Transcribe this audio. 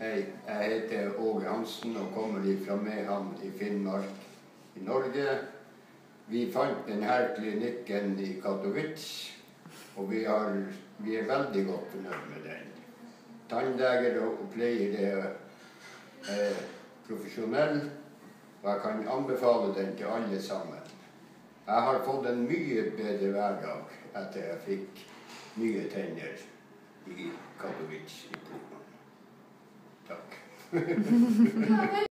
Hei, jeg heter Åge Hansen og kommer fra Mehamn i Finnmark i Norge. Vi fant denne klinikken i Katowice, og vi, har, vi, er veldig godt fornøyd med den. Tannleger og pleiere er, er profesjonelle, og jeg kan anbefale den til alle sammen. Jeg har fått en mye bedre hverdag etter jeg fikk nye tenner i Katowice i Polen. duck.